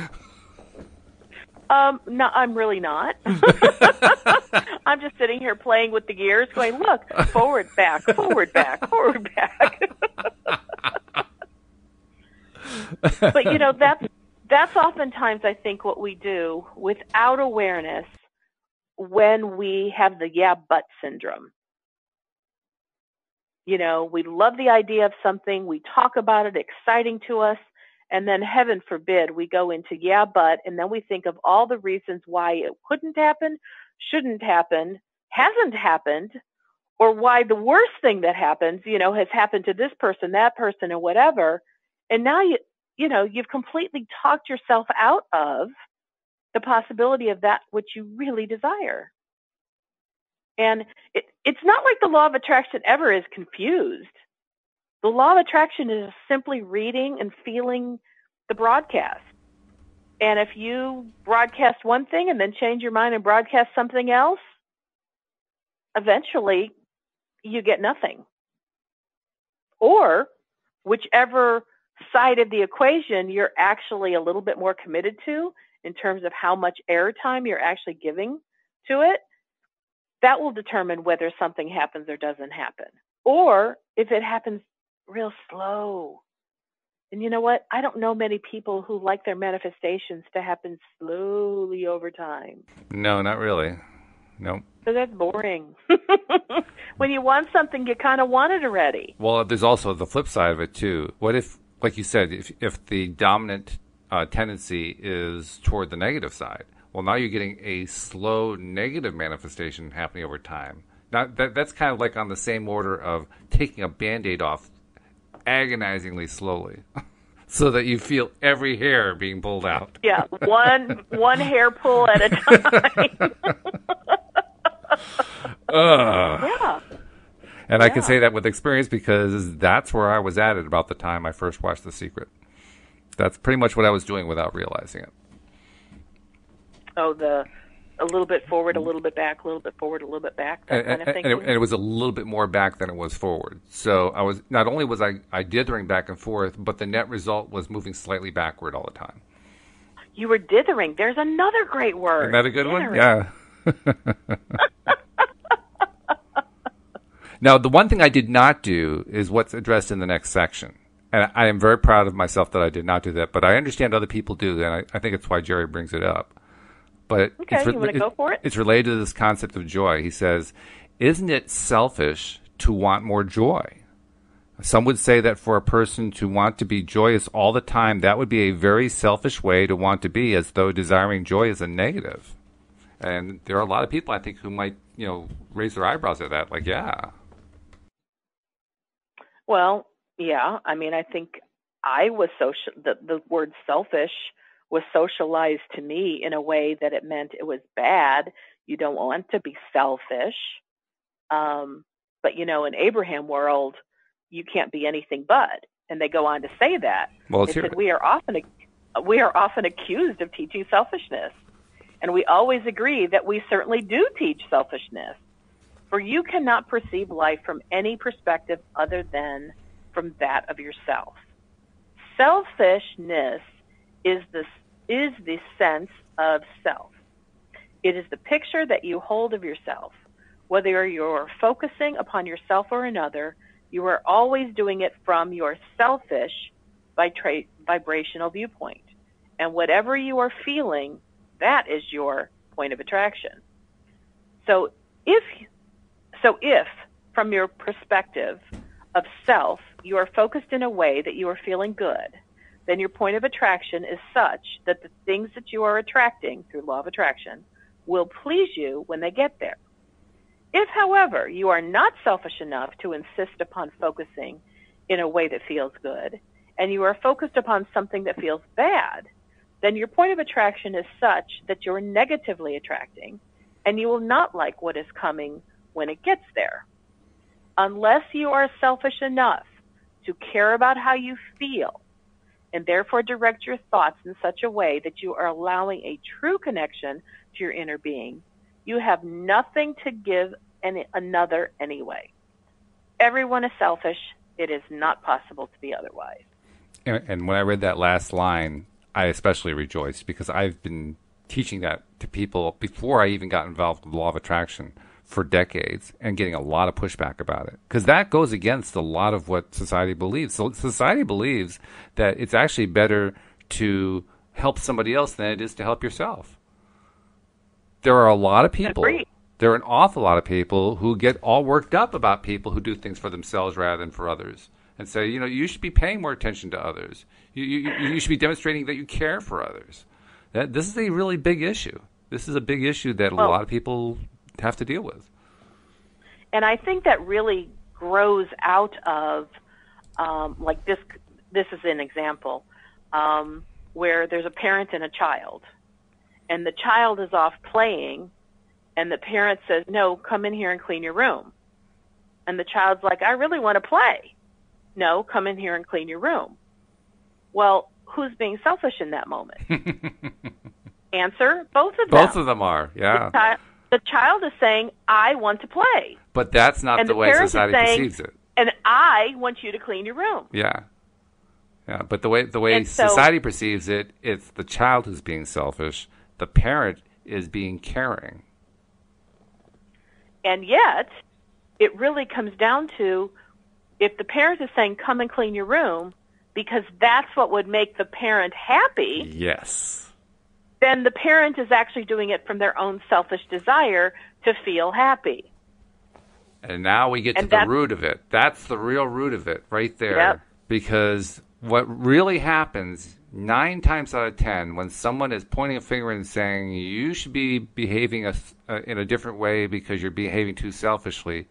Um, no, I'm really not. [LAUGHS] I'm just sitting here playing with the gears, going, "Look, forward, back, forward, back, forward, back." but you know, that's that's oftentimes I think what we do without awareness when we have the yeah but syndrome. You know, we love the idea of something, we talk about it, exciting to us, and then heaven forbid we go into yeah but and then we think of all the reasons why it couldn't happen shouldn't happen hasn't happened or why the worst thing that happens you know has happened to this person that person or whatever. And now you you know you've completely talked yourself out of the possibility of that which you really desire and it, it's not like the law of attraction ever is confused the law of attraction is simply reading and feeling the broadcast. And if you broadcast one thing and then change your mind and broadcast something else, eventually you get nothing. Or whichever side of the equation you're actually a little bit more committed to in terms of how much airtime you're actually giving to it, that will determine whether something happens or doesn't happen. Or if it happens real slow. And you know what? I don't know many people who like their manifestations to happen slowly over time. No, not really. Nope. So that's boring. [LAUGHS] when you want something, you kind of want it already. Well, there's also the flip side of it too. What if, like you said, if if the dominant uh, tendency is toward the negative side? Well, now you're getting a slow negative manifestation happening over time. Now that that's kind of like on the same order of taking a band-aid off agonizingly slowly. [LAUGHS] so that you feel every hair being pulled out. Yeah, one one hair pull at a time. uh, [LAUGHS] yeah. And yeah. I can say that with experience because that's where I was at at about the time I first watched The Secret. That's pretty much what I was doing without realizing it. Oh, the a little bit forward, a little bit back, a little bit forward, a little bit back, that and, kind of thing. And it, and it, was a little bit more back than it was forward. So I was not only was I I dithering back and forth, but the net result was moving slightly backward all the time. You were dithering. There's another great word. Isn't that a good dithering. one? Yeah. [LAUGHS] now, the one thing I did not do is what's addressed in the next section. And I am very proud of myself that I did not do that, but I understand other people do, and I, I think it's why Jerry brings it up but okay, it's, you want to go for it? it's related to this concept of joy. He says, Isn't it selfish to want more joy? Some would say that for a person to want to be joyous all the time, that would be a very selfish way to want to be, as though desiring joy is a negative. And there are a lot of people, I think, who might, you know, raise their eyebrows at that. Like, yeah. Well, yeah. I mean, I think I was social. The the word selfish was socialized to me in a way that it meant it was bad. You don't want to be selfish. Um, but you know, in Abraham world, you can't be anything but. And they go on to say that. Well, they said we are often we are often accused of teaching selfishness, and we always agree that we certainly do teach selfishness. For you cannot perceive life from any perspective other than from that of yourself. Selfishness is the is the sense of self. It is the picture that you hold of yourself. Whether you're focusing upon yourself or another, you are always doing it from your selfish vitra- vibrational viewpoint. And whatever you are feeling, that is your point of attraction. So if so if from your perspective of self, you are focused in a way that you are feeling good, then your point of attraction is such that the things that you are attracting through law of attraction will please you when they get there. If, however, you are not selfish enough to insist upon focusing in a way that feels good, and you are focused upon something that feels bad, then your point of attraction is such that you're negatively attracting, and you will not like what is coming when it gets there. Unless you are selfish enough to care about how you feel and therefore direct your thoughts in such a way that you are allowing a true connection to your inner being, you have nothing to give any, another anyway. Everyone is selfish. It is not possible to be otherwise. And, and when I read that last line, I especially rejoiced because I've been teaching that to people before I even got involved with law of attraction for decades and getting a lot of pushback about it because that goes against a lot of what society believes. So society believes that it's actually better to help somebody else than it is to help yourself. There are a lot of people. There are an awful lot of people who get all worked up about people who do things for themselves rather than for others, and say, you know, you should be paying more attention to others. You you, you should be demonstrating that you care for others. That this is a really big issue. This is a big issue that Well- a lot of people have to deal with. and I think that really grows out of um, like this. This is an example um, where there's a parent and a child, and the child is off playing, and the parent says, "No, come in here and clean your room," and the child's like, "I really want to play." No, come in here and clean your room. Well, who's being selfish in that moment? [LAUGHS] Answer: Both of them. Both of them are. Yeah. The, chi- the child is saying, "I want to play," But that's not and the, the, way society saying, perceives it. "And I want you to clean your room." Yeah. Yeah, but the way the way And so- society perceives it, it's the child who's being selfish. The parent is being caring. And yet, it really comes down to if the parent is saying, "Come and clean your room," because that's what would make the parent happy. Yes. Then the parent is actually doing it from their own selfish desire to feel happy. And now we get to the root of it. That's the real root of it right there. Yep. Because what really happens nine times out of ten when someone is pointing a finger and saying you should be behaving a, uh, in a different way because you're behaving too selfishly,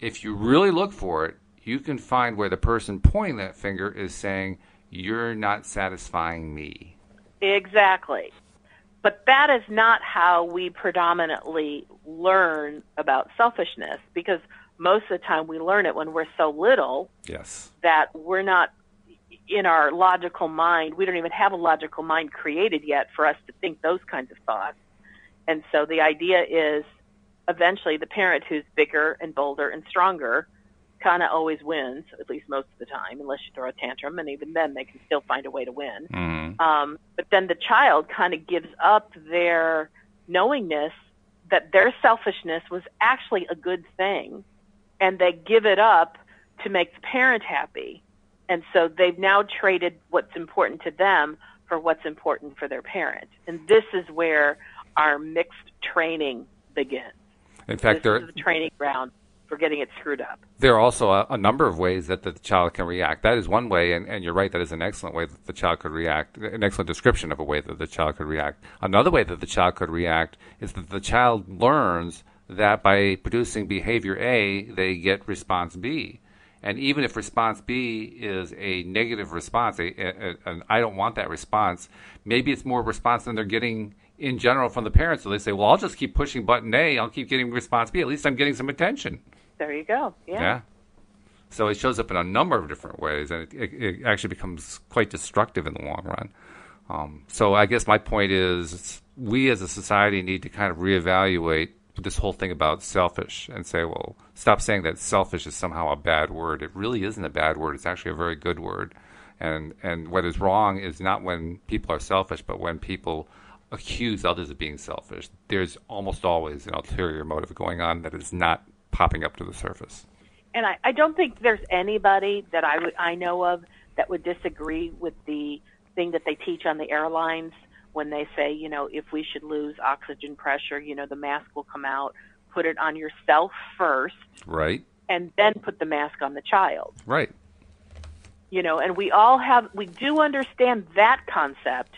if you really look for it, you can find where the person pointing that finger is saying you're not satisfying me. Exactly. But that is not how we predominantly learn about selfishness because most of the time we learn it when we're so little Yes. that we're not in our logical mind. We don't even have a logical mind created yet for us to think those kinds of thoughts. And so the idea is eventually the parent who's bigger and bolder and stronger kind of always wins, at least most of the time, unless you throw a tantrum, and even then they can still find a way to win. hmm Um, but then the child kind of gives up their knowingness that their selfishness was actually a good thing, and they give it up to make the parent happy. And so they've now traded what's important to them for what's important for their parent. And this is where our mixed training begins. In fact, this there the training ground for getting it screwed up. There are also a, a number of ways that the child can react. That is one way, and, and you're right, that is an excellent way that the child could react, an excellent description of a way that the child could react. Another way that the child could react is that the child learns that by producing behavior A, they get response B. And even if response B is a negative response, a, I don't want that response, maybe it's more response than they're getting in general from the parents. So they say, well, I'll just keep pushing button A, I'll keep getting response B. At least I'm getting some attention. There you go. Yeah. Yeah. So it shows up in a number of different ways, and it, it, it actually becomes quite destructive in the long run. Um, so I guess my point is, we as a society need to kind of reevaluate this whole thing about selfish and say, well, stop saying that selfish is somehow a bad word. It really isn't a bad word. It's actually a very good word. And and what is wrong is not when people are selfish, but when people accuse others of being selfish. There's almost always an ulterior motive going on that is not popping up to the surface. and I, I don't think there's anybody that I I know of that would disagree with the thing that they teach on the airlines when they say, you know, if we should lose oxygen pressure, you know, the mask will come out. Put it on yourself first, Right. and then put the mask on the child. Right. You know, and we all have we do understand that concept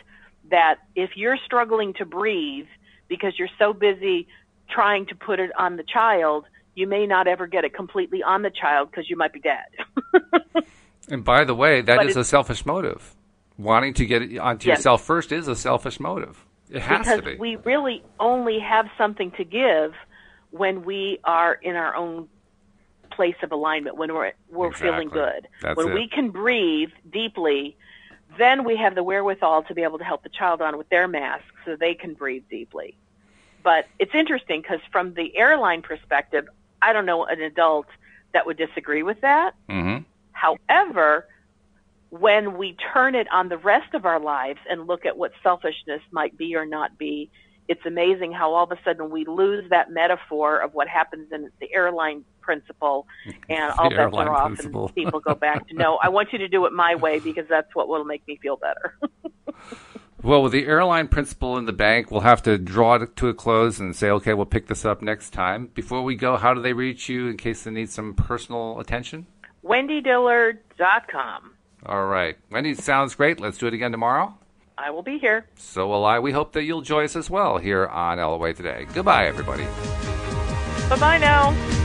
that if you're struggling to breathe because you're so busy trying to put it on the child, you may not ever get it completely on the child because you might be dead. [LAUGHS] And by the way, that But is a selfish motive. Wanting to get it onto Yes. yourself first is a selfish motive. It has because to be. we really only have something to give when we are in our own place of alignment when we're we're feeling good That's when it. we can breathe deeply then we have the wherewithal to be able to help the child on with their mask so they can breathe deeply but it's interesting because from the airline perspective i don't know an adult that would disagree with that hmm However, when we turn it on the rest of our lives and look at what selfishness might be or not be, it's amazing how all of a sudden we lose that metaphor of what happens in the airline principle [LAUGHS] and all bets are off principle. and people go back to no, I want you to do it my way because that's what will make me feel better. [LAUGHS] Well, with the airline principle in the bank, we'll have to draw it to a close and say, okay, we'll pick this up next time. Before we go, how do they reach you in case they need some personal attention? WendyDillard.com. All right. Wendy, sounds great. Let's do it again tomorrow. I will be here. So will I. We hope that you'll join us as well here on LOA today. Goodbye, everybody. Bye bye now.